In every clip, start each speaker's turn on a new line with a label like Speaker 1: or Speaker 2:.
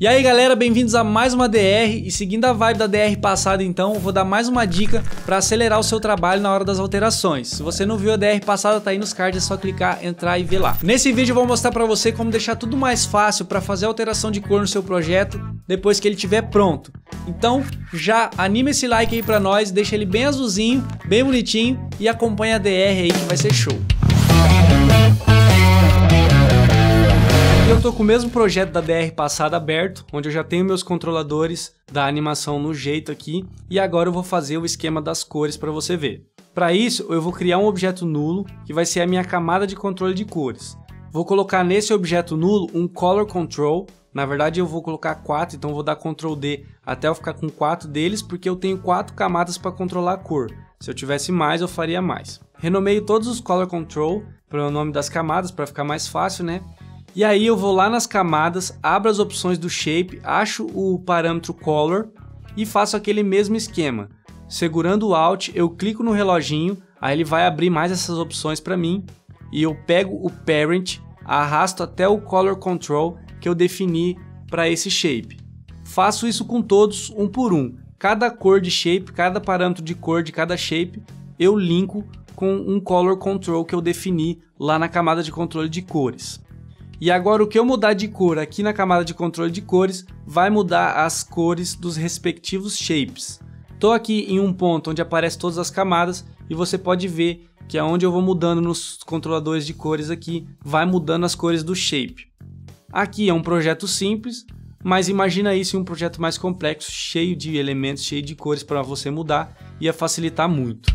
Speaker 1: E aí galera, bem-vindos a mais uma DR e seguindo a vibe da DR passada então, vou dar mais uma dica para acelerar o seu trabalho na hora das alterações. Se você não viu a DR passada, tá aí nos cards, é só clicar, entrar e ver lá. Nesse vídeo eu vou mostrar para você como deixar tudo mais fácil para fazer alteração de cor no seu projeto depois que ele estiver pronto. Então já anima esse like aí para nós, deixa ele bem azulzinho, bem bonitinho e acompanha a DR aí que vai ser show. Tô com o mesmo projeto da DR passada aberto, onde eu já tenho meus controladores da animação no jeito aqui, e agora eu vou fazer o esquema das cores para você ver. Para isso, eu vou criar um objeto nulo, que vai ser a minha camada de controle de cores. Vou colocar nesse objeto nulo um Color Control, na verdade eu vou colocar quatro, então vou dar Ctrl D até eu ficar com quatro deles, porque eu tenho quatro camadas para controlar a cor. Se eu tivesse mais, eu faria mais. Renomeio todos os Color Control para o nome das camadas, para ficar mais fácil, né? E aí eu vou lá nas camadas, abro as opções do Shape, acho o parâmetro Color e faço aquele mesmo esquema. Segurando o Alt, eu clico no reloginho, aí ele vai abrir mais essas opções para mim e eu pego o Parent, arrasto até o Color Control que eu defini para esse Shape. Faço isso com todos, um por um. Cada cor de Shape, cada parâmetro de cor de cada Shape, eu linko com um Color Control que eu defini lá na camada de controle de cores. E agora o que eu mudar de cor aqui na camada de controle de cores vai mudar as cores dos respectivos shapes. Estou aqui em um ponto onde aparece todas as camadas e você pode ver que aonde eu vou mudando nos controladores de cores aqui, vai mudando as cores do shape. Aqui é um projeto simples, mas imagina isso em um projeto mais complexo, cheio de elementos, cheio de cores para você mudar, ia facilitar muito.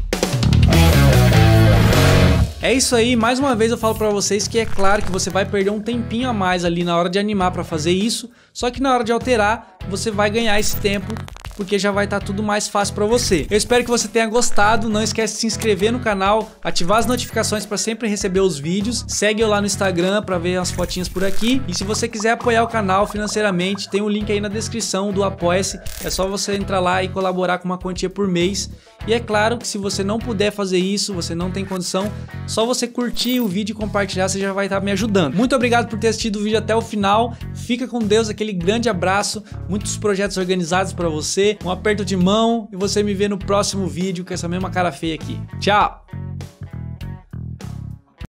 Speaker 1: É isso aí, mais uma vez eu falo para vocês que é claro que você vai perder um tempinho a mais ali na hora de animar para fazer isso, só que na hora de alterar, você vai ganhar esse tempo porque já vai estar tá tudo mais fácil para você. Eu espero que você tenha gostado, não esquece de se inscrever no canal, ativar as notificações para sempre receber os vídeos, segue eu lá no Instagram para ver as fotinhas por aqui e se você quiser apoiar o canal financeiramente, tem o um link aí na descrição do Apoia-se, é só você entrar lá e colaborar com uma quantia por mês. E é claro que se você não puder fazer isso, você não tem condição, só você curtir o vídeo e compartilhar, você já vai estar me ajudando. Muito obrigado por ter assistido o vídeo até o final. Fica com Deus, aquele grande abraço, muitos projetos organizados para um aperto de mão e você me vê no próximo vídeo com essa mesma cara feia aqui. Tchau!